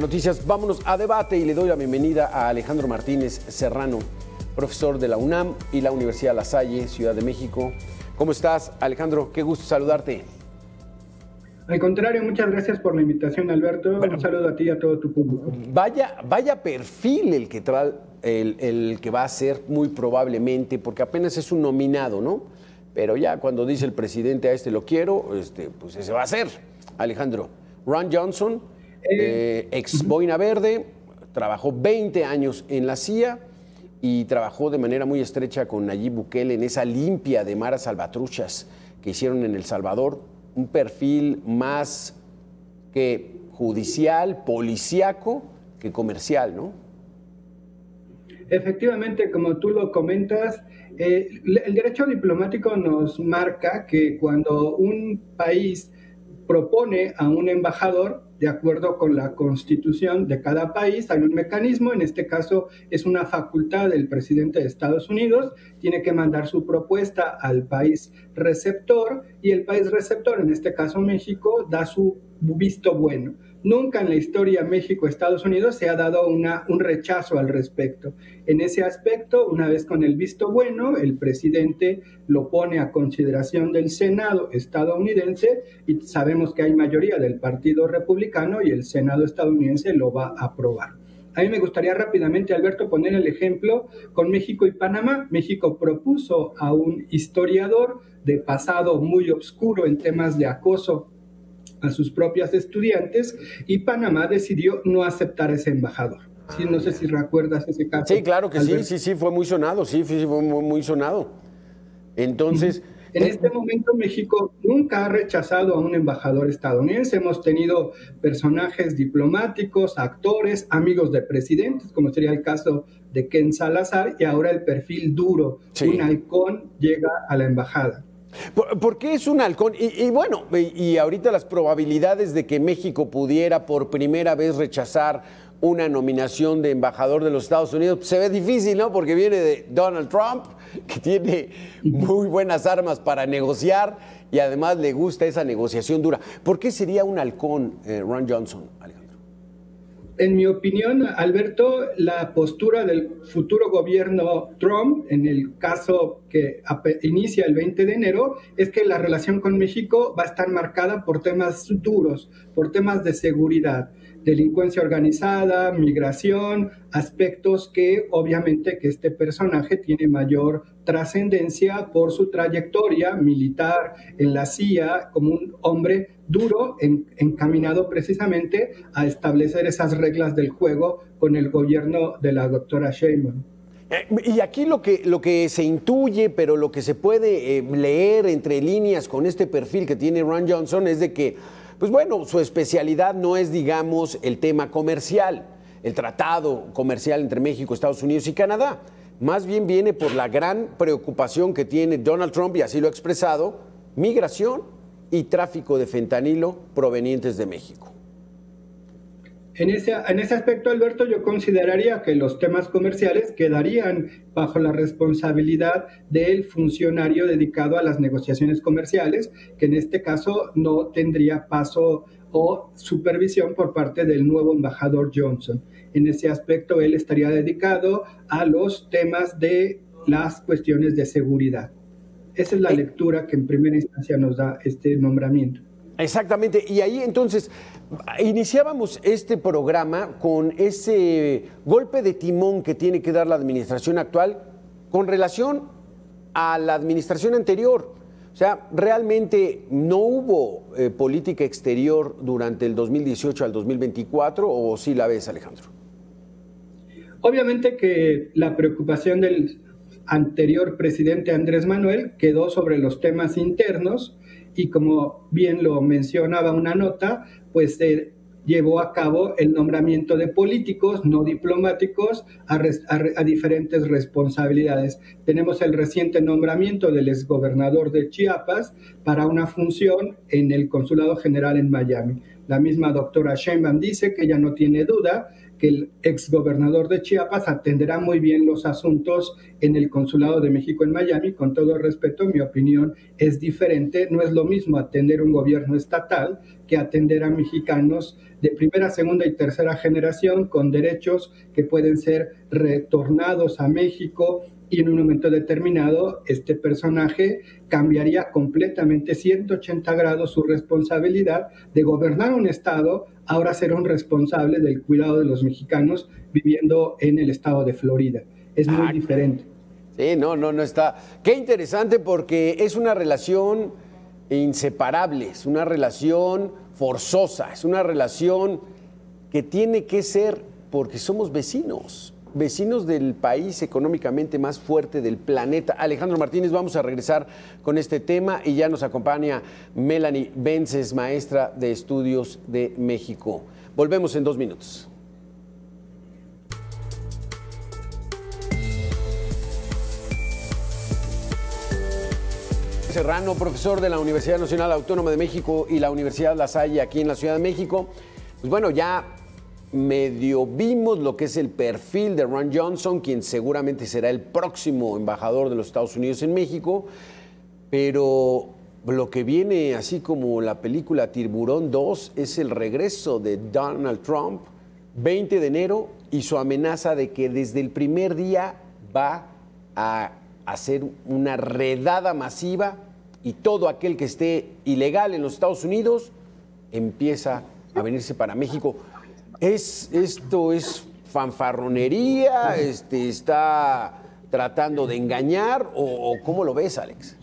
Noticias, vámonos a debate y le doy la bienvenida a Alejandro Martínez Serrano, profesor de la UNAM y la Universidad La Salle, Ciudad de México. ¿Cómo estás, Alejandro? Qué gusto saludarte. Al contrario, muchas gracias por la invitación, Alberto. Un saludo a ti y a todo tu público. Vaya, vaya perfil el que trae, el, el, que va a ser muy probablemente, porque apenas es un nominado, ¿no? Pero ya cuando dice el presidente a este lo quiero, este, pues ese va a ser. Alejandro, Ron Johnson, eh, eh, ex Boina Verde, trabajó 20 años en la CIA y trabajó de manera muy estrecha con Nayib Bukele en esa limpia de maras salvatruchas que hicieron en El Salvador un perfil más que judicial, policíaco, que comercial, ¿no? Efectivamente, como tú lo comentas, eh, el derecho diplomático nos marca que cuando un país propone a un embajador, de acuerdo con la constitución de cada país, hay un mecanismo, en este caso es una facultad del presidente de Estados Unidos, tiene que mandar su propuesta al país receptor y el país receptor, en este caso México, da su visto bueno. Nunca en la historia México-Estados Unidos se ha dado una, un rechazo al respecto. En ese aspecto, una vez con el visto bueno, el presidente lo pone a consideración del Senado estadounidense y sabemos que hay mayoría del Partido Republicano y el Senado estadounidense lo va a aprobar. A mí me gustaría rápidamente, Alberto, poner el ejemplo con México y Panamá. México propuso a un historiador de pasado muy oscuro en temas de acoso a sus propias estudiantes y Panamá decidió no aceptar ese embajador. Sí, no sé si recuerdas ese caso. Sí, claro que sí, sí, sí, fue muy sonado, sí, sí, fue muy, sonado. Entonces... En eh, este momento México nunca ha rechazado a un embajador estadounidense. Hemos tenido personajes diplomáticos, actores, amigos de presidentes, como sería el caso de Ken Salazar, y ahora el perfil duro, un halcón, llega a la embajada. ¿Por, qué es un halcón? Y, bueno, y, ahorita las probabilidades de que México pudiera por primera vez rechazar una nominación de embajador de los Estados Unidos se ve difícil, ¿no? Porque viene de Donald Trump, que tiene muy buenas armas para negociar y además le gusta esa negociación dura. ¿Por qué sería un halcón eh, Ron Johnson, Alejandro? En mi opinión, Alberto, la postura del futuro gobierno Trump, en el caso que inicia el 20 de enero, es que la relación con México va a estar marcada por temas duros, por temas de seguridad delincuencia organizada, migración, aspectos que obviamente que este personaje tiene mayor trascendencia por su trayectoria militar en la CIA como un hombre duro encaminado precisamente a establecer esas reglas del juego con el gobierno de la doctora Sheinbaum. Eh, y aquí lo que, lo que se intuye, pero lo que se puede eh, leer entre líneas con este perfil que tiene Ron Johnson es de que pues bueno, su especialidad no es, digamos, el tema comercial, el tratado comercial entre México, Estados Unidos y Canadá. Más bien viene por la gran preocupación que tiene Donald Trump, y así lo ha expresado, migración y tráfico de fentanilo provenientes de México. En ese, en ese aspecto, Alberto, yo consideraría que los temas comerciales quedarían bajo la responsabilidad del funcionario dedicado a las negociaciones comerciales, que en este caso no tendría paso o supervisión por parte del nuevo embajador Johnson. En ese aspecto, él estaría dedicado a los temas de las cuestiones de seguridad. Esa es la lectura que en primera instancia nos da este nombramiento. Exactamente, y ahí entonces iniciábamos este programa con ese golpe de timón que tiene que dar la administración actual con relación a la administración anterior. O sea, realmente no hubo eh, política exterior durante el 2018 al 2024 o sí la ves, Alejandro? Obviamente que la preocupación del anterior presidente Andrés Manuel quedó sobre los temas internos y como bien lo mencionaba una nota, pues se llevó a cabo el nombramiento de políticos no diplomáticos a, diferentes responsabilidades. Tenemos el reciente nombramiento del exgobernador de Chiapas para una función en el Consulado General en Miami. La misma doctora Sheinbaum dice que ella no tiene duda que el exgobernador de Chiapas atenderá muy bien los asuntos en el Consulado de México en Miami. Con todo respeto, mi opinión es diferente. No es lo mismo atender un gobierno estatal que atender a mexicanos de primera, segunda y tercera generación con derechos que pueden ser retornados a México y en un momento determinado este personaje cambiaría completamente 180 grados su responsabilidad de gobernar un estado, ahora ser un responsable del cuidado de los mexicanos viviendo en el estado de Florida. Es muy ah, diferente. Sí, no, no, no está. Qué interesante porque es una relación inseparable, es una relación forzosa, es una relación que tiene que ser porque somos vecinos vecinos del país económicamente más fuerte del planeta. Alejandro Martínez, vamos a regresar con este tema y ya nos acompaña Melanie Vences, maestra de estudios de México. Volvemos en dos minutos. Serrano, profesor de la Universidad Nacional Autónoma de México y la Universidad La Salle aquí en la Ciudad de México. Pues bueno, ya medio vimos lo que es el perfil de Ron Johnson, quien seguramente será el próximo embajador de los Estados Unidos en México, pero lo que viene así como la película Tiburón 2 es el regreso de Donald Trump, 20 de enero, y su amenaza de que desde el primer día va a hacer una redada masiva y todo aquel que esté ilegal en los Estados Unidos empieza a venirse para México. Es, esto es fanfarronería, este, está tratando de engañar o, cómo lo ves, Alex?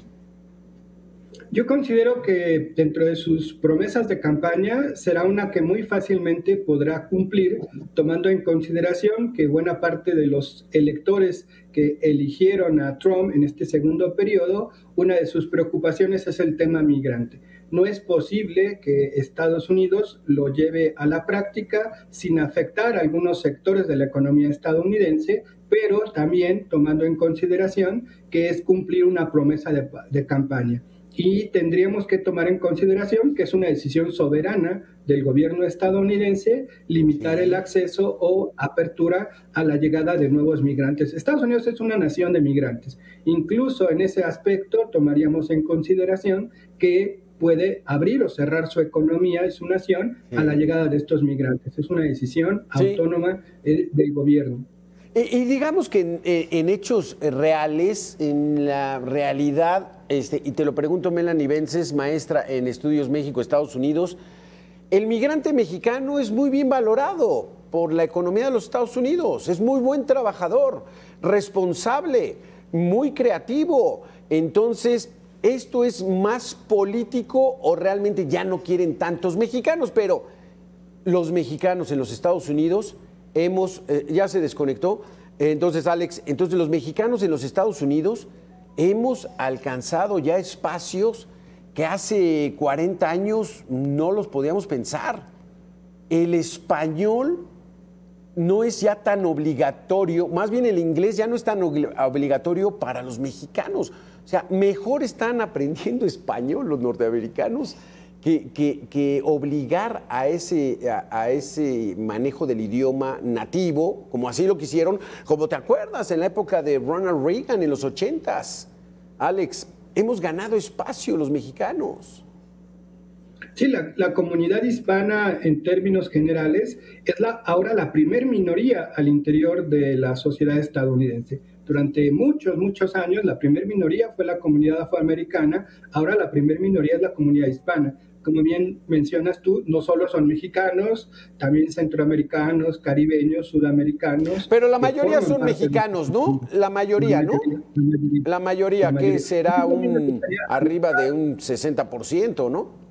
Yo considero que dentro de sus promesas de campaña será una que muy fácilmente podrá cumplir, tomando en consideración que buena parte de los electores que eligieron a Trump en este segundo periodo, una de sus preocupaciones es el tema migrante no es posible que Estados Unidos lo lleve a la práctica sin afectar a algunos sectores de la economía estadounidense, pero también tomando en consideración que es cumplir una promesa de, campaña. Y tendríamos que tomar en consideración que es una decisión soberana del gobierno estadounidense limitar el acceso o apertura a la llegada de nuevos migrantes. Estados Unidos es una nación de migrantes. Incluso en ese aspecto tomaríamos en consideración que puede abrir o cerrar su economía y su nación a la llegada de estos migrantes. Es una decisión autónoma eh, del gobierno. Y, digamos que eh, en, hechos reales, en la realidad, este, y te lo pregunto Melanie Vences, maestra en Estudios México, Estados Unidos, el migrante mexicano es muy bien valorado por la economía de los Estados Unidos, es muy buen trabajador, responsable, muy creativo. Entonces, ¿esto es más político o realmente ya no quieren tantos mexicanos? Pero los mexicanos en los Estados Unidos hemos, eh, ya se desconectó, entonces Alex, entonces los mexicanos en los Estados Unidos hemos alcanzado ya espacios que hace 40 años no los podíamos pensar. El español no es ya tan obligatorio, más bien el inglés ya no es tan obligatorio para los mexicanos. O sea, mejor están aprendiendo español los norteamericanos que, obligar a ese, a, ese manejo del idioma nativo, como así lo quisieron, como te acuerdas en la época de Ronald Reagan en los ochentas. Alex, hemos ganado espacio los mexicanos. Sí, la, la, comunidad hispana en términos generales es la, ahora la primer minoría al interior de la sociedad estadounidense. Durante muchos, muchos años la primer minoría fue la comunidad afroamericana, ahora la primer minoría es la comunidad hispana. Como bien mencionas tú, no solo son mexicanos, también centroamericanos, caribeños, sudamericanos. Pero la mayoría son mexicanos, ¿no? La mayoría, ¿no? La mayoría, que será un, arriba de un 60%, ¿no?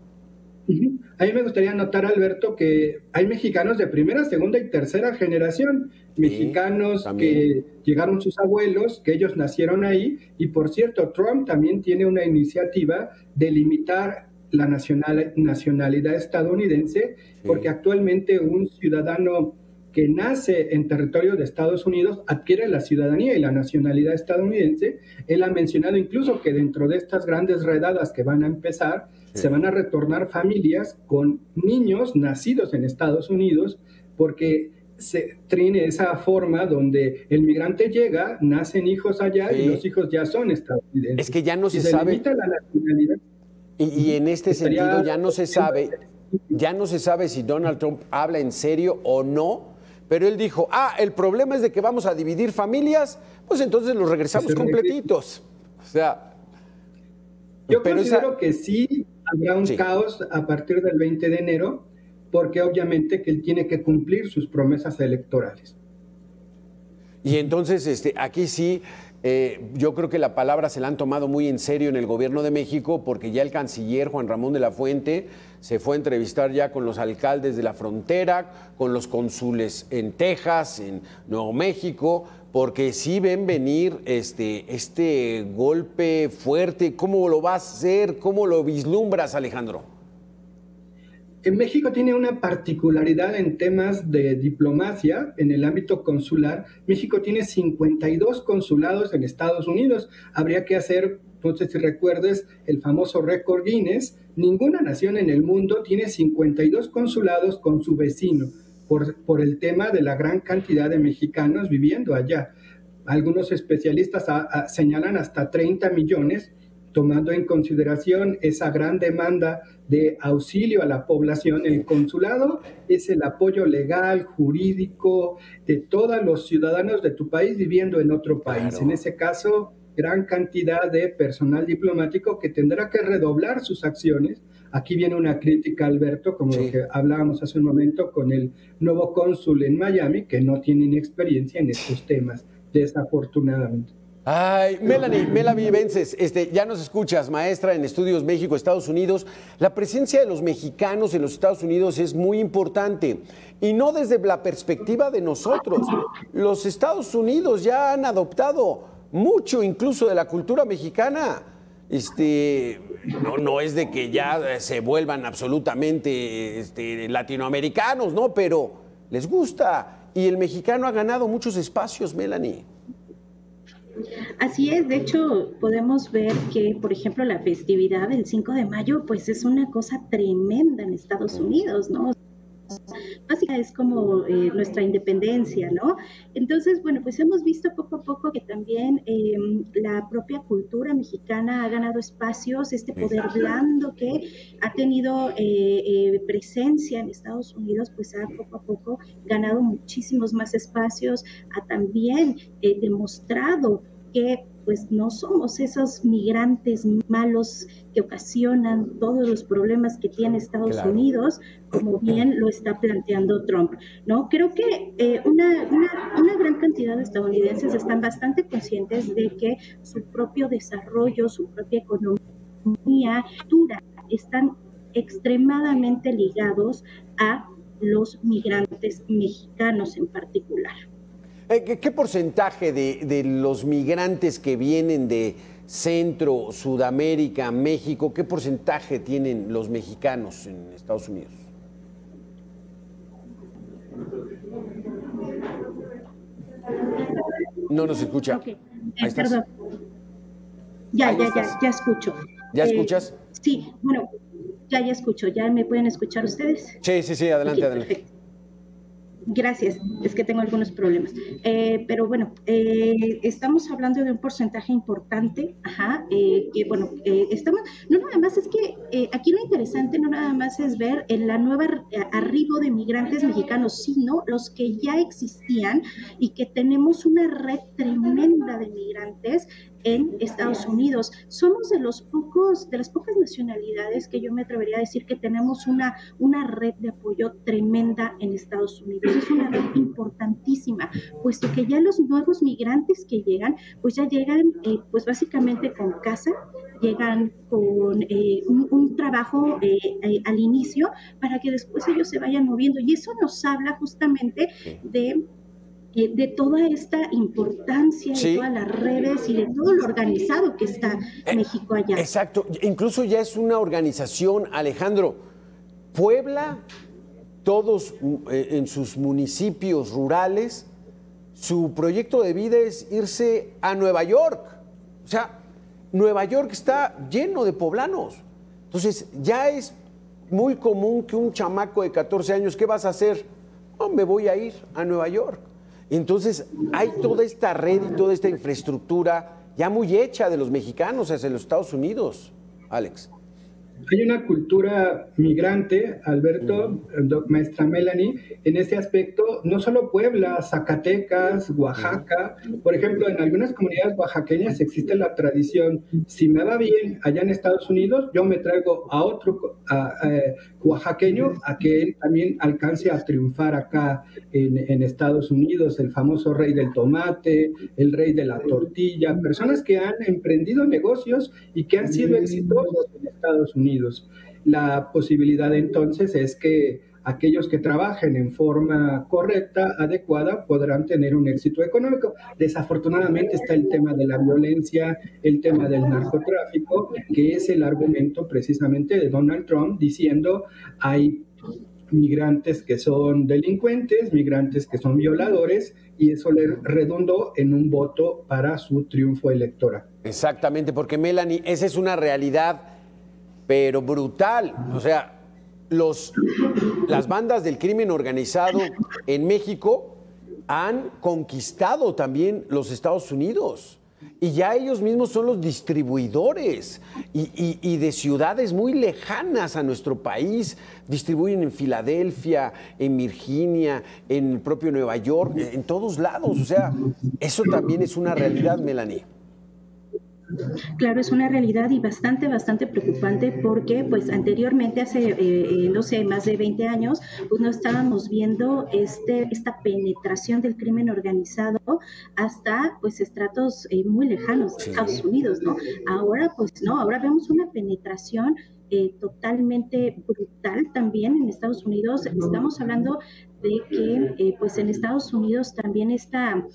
A mí me gustaría notar, Alberto, que hay mexicanos de primera, segunda y tercera generación, mexicanos que llegaron sus abuelos, que ellos nacieron ahí, y por cierto, Trump también tiene una iniciativa de limitar la nacionalidad estadounidense, porque actualmente un ciudadano que nace en territorio de Estados Unidos adquiere la ciudadanía y la nacionalidad estadounidense. Él ha mencionado incluso que dentro de estas grandes redadas que van a empezar, se van a retornar familias con niños nacidos en Estados Unidos, porque se tiene esa forma donde el migrante llega, nacen hijos allá y los hijos ya son estadounidenses. Es que ya no se, sabe. La nacionalidad, y, en este sentido ya no se sabe, ya no se sabe si Donald Trump habla en serio o no, pero él dijo, ah, el problema es de que vamos a dividir familias, pues entonces los regresamos completitos. O sea... Yo considero que sí habrá un caos a partir del 20 de enero, porque obviamente que él tiene que cumplir sus promesas electorales. Y entonces, este, aquí sí, eh, yo creo que la palabra se la han tomado muy en serio en el gobierno de México porque ya el canciller Juan Ramón de la Fuente se fue a entrevistar ya con los alcaldes de la frontera, con los cónsules en Texas, en Nuevo México, porque sí ven venir este, este golpe fuerte. ¿Cómo lo vas a hacer? ¿Cómo lo vislumbras, Alejandro? En México tiene una particularidad en temas de diplomacia en el ámbito consular. México tiene 52 consulados en Estados Unidos. Habría que hacer, no sé si recuerdes, el famoso récord Guinness. Ninguna nación en el mundo tiene 52 consulados con su vecino por, por el tema de la gran cantidad de mexicanos viviendo allá. Algunos especialistas señalan hasta 30 millones tomando en consideración esa gran demanda de auxilio a la población, el consulado es el apoyo legal, jurídico de todos los ciudadanos de tu país viviendo en otro país. En ese caso, gran cantidad de personal diplomático que tendrá que redoblar sus acciones. Aquí viene una crítica, Alberto, como lo que hablábamos hace un momento con el nuevo cónsul en Miami, que no tienen experiencia en estos temas, desafortunadamente. Ay, Melanie, Melanie Vences, este, ya nos escuchas, maestra en Estudios México, Estados Unidos. La presencia de los mexicanos en los Estados Unidos es muy importante y no desde la perspectiva de nosotros. Los Estados Unidos ya han adoptado mucho incluso de la cultura mexicana. Este, no, no es de que ya se vuelvan absolutamente este, latinoamericanos, ¿no? Pero les gusta y el mexicano ha ganado muchos espacios, Melanie. Así es, de hecho podemos ver que, por ejemplo, la festividad del 5 de mayo, pues es una cosa tremenda en Estados Unidos, ¿no? Básicamente es como eh, nuestra independencia, ¿no? Entonces, bueno, pues hemos visto poco a poco que también em, la propia cultura mexicana ha ganado espacios, este poder blando que ha tenido eh, eh, presencia en Estados Unidos, pues ha poco a poco ganado muchísimos más espacios, ha también demostrado que pues no somos esos migrantes malos que ocasionan todos los problemas que tiene Estados Unidos, como bien lo está planteando Trump. ¿no? Creo que eh, una, una, gran cantidad de estadounidenses están bastante conscientes de que su propio desarrollo, su propia economía, cultura, están extremadamente ligados a los migrantes mexicanos en particular. Eh, ¿Qué, porcentaje de, los migrantes que vienen de Centro, Sudamérica, México, qué porcentaje tienen los mexicanos en Estados Unidos? No nos escucha. Eh, perdón. Ya, ya, ya, ya escucho. ¿Ya eh, escuchas? Sí, bueno, ya, ya escucho. ¿Ya me pueden escuchar ustedes? Sí, sí, sí, adelante, adelante. Gracias, es que tengo algunos problemas. Eh, pero bueno, eh, estamos hablando de un porcentaje importante, ajá, eh, que bueno, estamos, no nada más es que aquí lo interesante no nada más es ver en la nueva arribo de migrantes mexicanos, sino los que ya existían y que tenemos una red tremenda de migrantes en Estados Unidos. Somos de los pocos, de las pocas nacionalidades que yo me atrevería a decir que tenemos una, una red de apoyo tremenda en Estados Unidos. Es una red importantísima, puesto que ya los nuevos migrantes que llegan, pues ya llegan, eh, pues básicamente con casa, llegan con eh, un, trabajo eh, al inicio para que después ellos se vayan moviendo. Y eso nos habla justamente de eh, de toda esta importancia, de todas las redes y de todo lo organizado que está eh, México allá. Exacto, incluso ya es una organización, Alejandro. Puebla todos eh, en sus municipios rurales, su proyecto de vida es irse a Nueva York. O sea, Nueva York está lleno de poblanos. Entonces, ya es muy común que un chamaco de 14 años, ¿qué vas a hacer? Me voy a ir a Nueva York. Entonces, hay toda esta red y toda esta infraestructura ya muy hecha de los mexicanos hacia los Estados Unidos, Alex. Hay una cultura migrante, Alberto, maestra Melanie, en ese aspecto, no solo Puebla, Zacatecas, Oaxaca, por ejemplo, en algunas comunidades oaxaqueñas existe la tradición, si me va bien allá en Estados Unidos, yo me traigo a otro eh, oaxaqueño a que él también alcance a triunfar acá en, en Estados Unidos, el famoso rey del tomate, el rey de la tortilla, personas que han emprendido negocios y que han sido exitosos en Estados Unidos. La posibilidad entonces es que aquellos que trabajen en forma correcta, adecuada, podrán tener un éxito económico. Desafortunadamente está el tema de la violencia, el tema del narcotráfico, que es el argumento precisamente de Donald Trump diciendo hay migrantes que son delincuentes, migrantes que son violadores, y eso le redundó en un voto para su triunfo electoral. Exactamente, porque Melanie, esa es una realidad pero brutal. O sea, los, las bandas del crimen organizado en México han conquistado también los Estados Unidos. Y ya ellos mismos son los distribuidores y, de ciudades muy lejanas a nuestro país. Distribuyen en Filadelfia, en Virginia, en el propio Nueva York, en todos lados. O sea, eso también es una realidad, Melanie. Claro, es una realidad y bastante, bastante preocupante porque pues anteriormente, hace, eh, eh, no sé, más de 20 años, pues no estábamos viendo este, esta penetración del crimen organizado hasta pues estratos eh, muy lejanos de Estados Unidos, ¿no? Ahora pues no, ahora vemos una penetración totalmente brutal también en Estados Unidos. Estamos hablando de que pues en Estados Unidos también está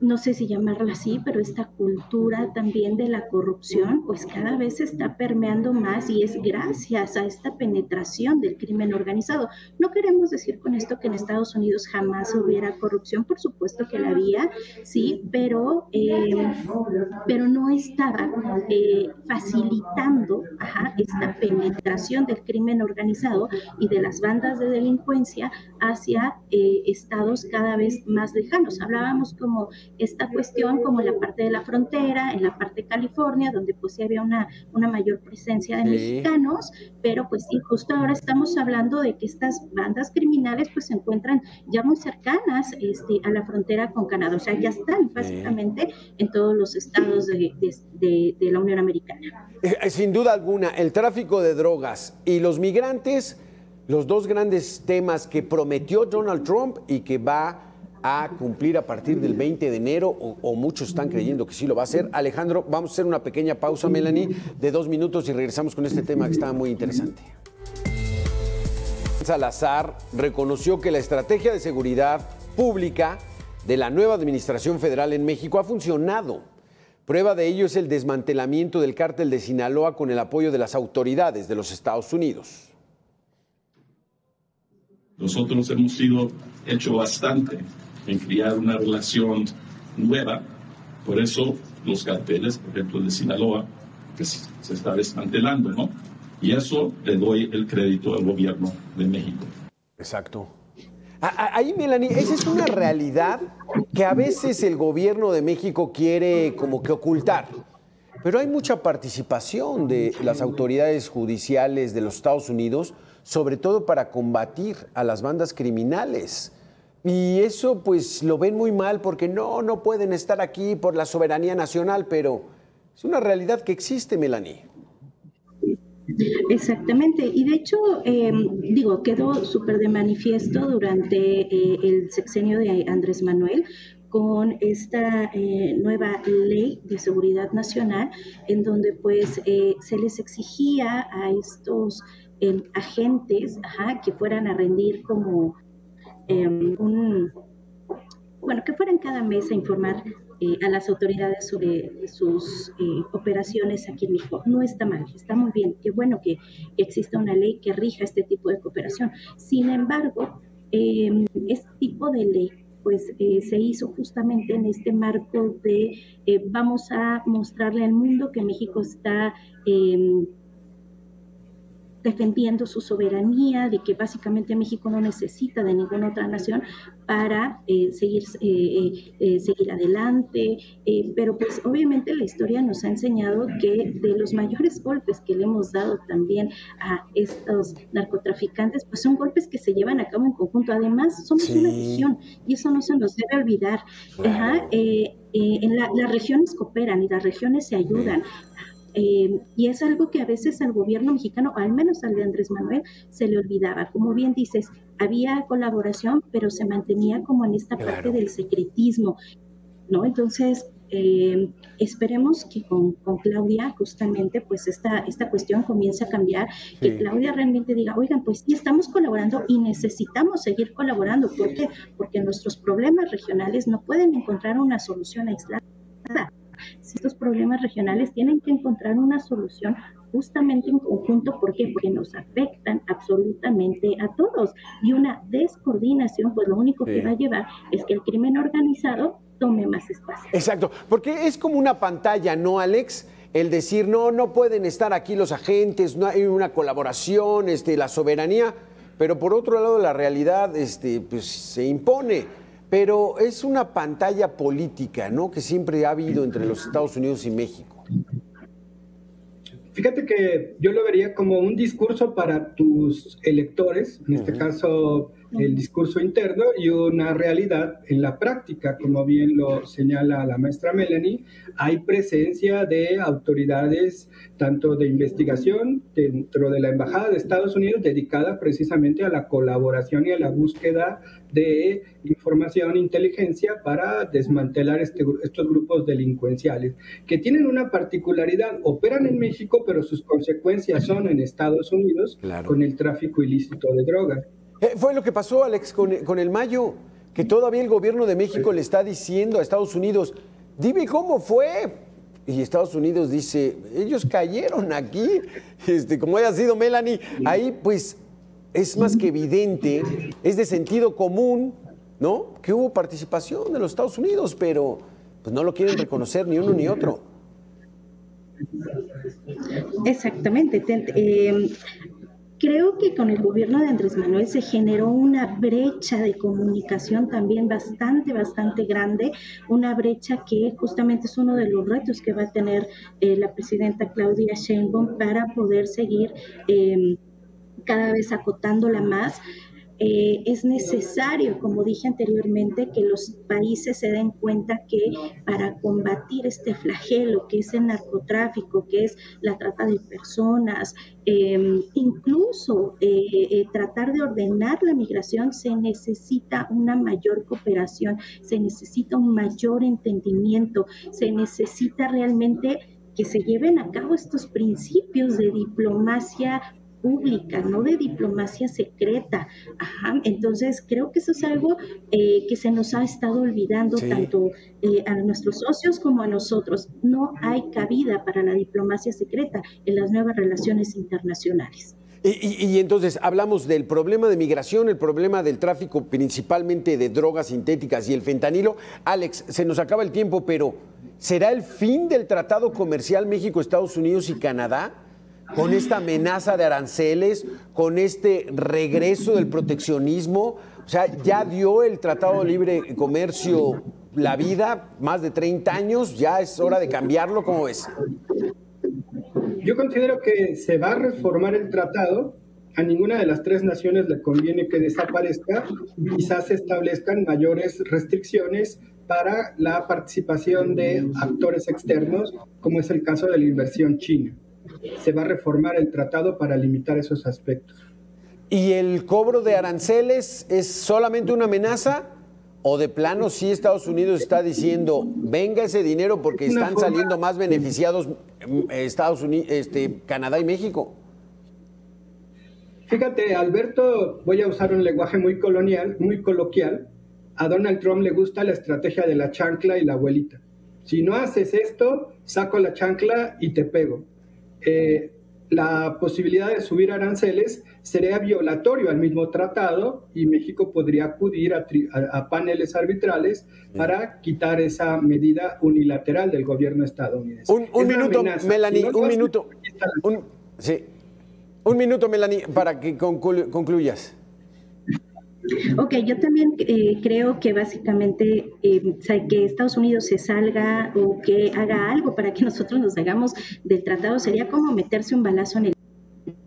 no sé si llamarla así, pero esta cultura también de la corrupción, pues cada vez está permeando más y es gracias a esta penetración del crimen organizado. No queremos decir con esto que en Estados Unidos jamás hubiera corrupción, por supuesto que la había, sí, pero, eh, pero no estaba eh, facilitando esta penetración del crimen organizado y de las bandas de delincuencia hacia eh, estados cada vez más lejanos. Hablábamos como esta cuestión como en la parte de la frontera, en la parte de California, donde pues sí había una, una mayor presencia de mexicanos, pero pues sí, justo ahora estamos hablando de que estas bandas criminales pues se encuentran ya muy cercanas este, a la frontera con Canadá, o sea, ya están básicamente en todos los estados de, de, de la Unión Americana. Eh, eh, sin duda alguna, el tráfico de drogas y los migrantes, los dos grandes temas que prometió Donald Trump y que va a cumplir a partir del 20 de enero, o, muchos están creyendo que sí lo va a hacer. Alejandro, vamos a hacer una pequeña pausa, Melanie, de dos minutos y regresamos con este tema que está muy interesante. Salazar reconoció que la estrategia de seguridad pública de la nueva administración federal en México ha funcionado. Prueba de ello es el desmantelamiento del cártel de Sinaloa con el apoyo de las autoridades de los Estados Unidos. Nosotros hemos sido hecho bastante en crear una relación nueva. Por eso los carteles, por ejemplo, de Sinaloa, que se está desmantelando, ¿no? Y eso le doy el crédito al gobierno de México. Exacto. Ahí, Melanie, esa es una realidad que a veces el gobierno de México quiere como que ocultar. Pero hay mucha participación de las autoridades judiciales de los Estados Unidos, sobre todo para combatir a las bandas criminales. Y eso pues lo ven muy mal porque no, no pueden estar aquí por la soberanía nacional, pero es una realidad que existe, Melanie. Exactamente, y de hecho, em, digo, quedó súper de manifiesto durante eh, el sexenio de Andrés Manuel con esta eh, nueva ley de seguridad nacional, en donde pues eh, se les exigía a estos em, agentes que fueran a rendir como Em, un, bueno, que fueran cada mes a informar eh, a las autoridades sobre sus eh, operaciones aquí en México. No está mal, está muy bien. Qué bueno que, exista una ley que rija este tipo de cooperación. Sin embargo, em, este tipo de ley pues eh, se hizo justamente en este marco de vamos a mostrarle al mundo que México está em, defendiendo su soberanía, de que básicamente México no necesita de ninguna otra nación para eh, seguir, eh, eh, seguir adelante. pero pues obviamente la historia nos ha enseñado que de los mayores golpes que le hemos dado también a estos narcotraficantes, pues son golpes que se llevan a cabo en conjunto. Además, somos una región y eso no se nos debe olvidar. en las regiones cooperan y las regiones se ayudan. Eh, y es algo que a veces al gobierno mexicano, al menos al de Andrés Manuel, se le olvidaba. Como bien dices, había colaboración, pero se mantenía como en esta parte del secretismo, ¿no? Entonces, eh, esperemos que con, Claudia justamente pues esta, esta cuestión comience a cambiar, que Claudia realmente diga, oigan, pues sí estamos colaborando y necesitamos seguir colaborando. ¿Por qué? Porque nuestros problemas regionales no pueden encontrar una solución aislada estos problemas regionales tienen que encontrar una solución justamente en conjunto. ¿Por qué? Porque nos afectan absolutamente a todos. Y una descoordinación, pues lo único que va a llevar es que el crimen organizado tome más espacio. Exacto, porque es como una pantalla, ¿no, Alex? El decir, no, no pueden estar aquí los agentes, no hay una colaboración, este, la soberanía, pero por otro lado la realidad este, pues, se impone pero es una pantalla política, ¿no? Que siempre ha habido entre los Estados Unidos y México. Fíjate que yo lo vería como un discurso para tus electores, en este caso el discurso interno y una realidad en la práctica, como bien lo señala la maestra Melanie, hay presencia de autoridades tanto de investigación dentro de la Embajada de Estados Unidos dedicada precisamente a la colaboración y a la búsqueda de información e inteligencia para desmantelar este, estos grupos delincuenciales, que tienen una particularidad, operan en México, pero sus consecuencias son en Estados Unidos con el tráfico ilícito de drogas. Eh, fue lo que pasó, Alex, con, el Mayo, que todavía el gobierno de México le está diciendo a Estados Unidos, dime cómo fue. Y Estados Unidos dice, ellos cayeron aquí, este, como haya sido Melanie, ahí pues es más que evidente, es de sentido común, ¿no? Que hubo participación de los Estados Unidos, pero pues no lo quieren reconocer ni uno ni otro. Exactamente. Eh, Creo que con el gobierno de Andrés Manuel se generó una brecha de comunicación también bastante, bastante grande, una brecha que justamente es uno de los retos que va a tener eh, la presidenta Claudia Sheinbaum para poder seguir eh, cada vez acotándola más. Eh, es necesario, como dije anteriormente, que los países se den cuenta que para combatir este flagelo que es el narcotráfico, que es la trata de personas, em, incluso eh, eh, tratar de ordenar la migración, se necesita una mayor cooperación, se necesita un mayor entendimiento, se necesita realmente que se lleven a cabo estos principios de diplomacia pública, no de diplomacia secreta. Ajá. Entonces, creo que eso es algo eh, que se nos ha estado olvidando tanto eh, a nuestros socios como a nosotros. No hay cabida para la diplomacia secreta en las nuevas relaciones internacionales. Y, entonces hablamos del problema de migración, el problema del tráfico principalmente de drogas sintéticas y el fentanilo. Alex, se nos acaba el tiempo, pero ¿será el fin del Tratado Comercial México, Estados Unidos y Canadá? Con esta amenaza de aranceles, con este regreso del proteccionismo. O sea, ya dio el Tratado de Libre Comercio la vida, más de 30 años, ya es hora de cambiarlo, ¿cómo ves? Yo considero que se va a reformar el tratado, a ninguna de las tres naciones le conviene que desaparezca, quizás se establezcan mayores restricciones para la participación de actores externos, como es el caso de la inversión china se va a reformar el tratado para limitar esos aspectos. ¿Y el cobro de aranceles es solamente una amenaza? ¿O de plano sí Estados Unidos está diciendo, venga ese dinero porque están saliendo más beneficiados mm, Estados Unidos, este, Canadá y México? Fíjate, Alberto, voy a usar un lenguaje muy colonial, muy coloquial. a Donald Trump le gusta la estrategia de la chancla y la abuelita. Si no haces esto, saco la chancla y te pego. Eh, la posibilidad de subir aranceles sería violatorio al mismo tratado y México podría acudir a, paneles arbitrales para quitar esa medida unilateral del gobierno estadounidense. Un, minuto, Melanie, un minuto. Un, sí. Un minuto, Melanie, para que concluyas. Ok, yo también eh, creo que básicamente eh, que Estados Unidos se salga o que haga algo para que nosotros nos hagamos del tratado sería como meterse un balazo en el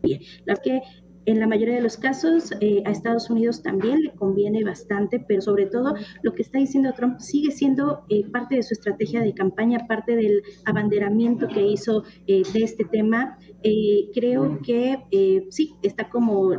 pie. La que en la mayoría de los casos eh, a Estados Unidos también le conviene bastante, pero sobre todo lo que está diciendo Trump sigue siendo parte de su estrategia de campaña, parte del abanderamiento que hizo de este tema. creo que sí, está como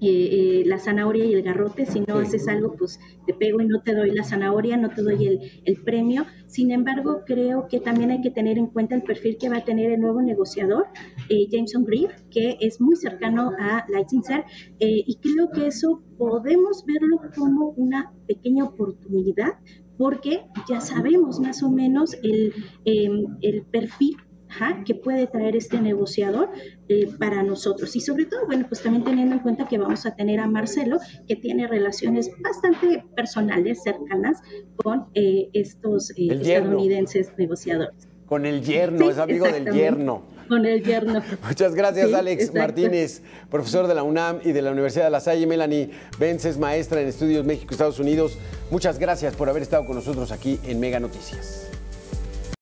eh, la zanahoria y el garrote, si no haces algo, pues te pego y no te doy la zanahoria, no te doy el, el, premio. Sin embargo, creo que también hay que tener en cuenta el perfil que va a tener el nuevo negociador, eh, Jameson Grieve, que es muy cercano a Lightsinser, eh, y creo que eso podemos verlo como una pequeña oportunidad, porque ya sabemos más o menos el, em, el perfil que puede traer este negociador eh, para nosotros. Y sobre todo, bueno, pues también teniendo en cuenta que vamos a tener a Marcelo, que tiene relaciones bastante personales, cercanas con eh, estos eh, estadounidenses negociadores. Con el yerno, es amigo del yerno. Con el yerno. Muchas gracias, Alex Martínez, profesor de la UNAM y de la Universidad de La Salle. Melanie Vences, maestra en Estudios México, Estados Unidos. Muchas gracias por haber estado con nosotros aquí en Mega Noticias.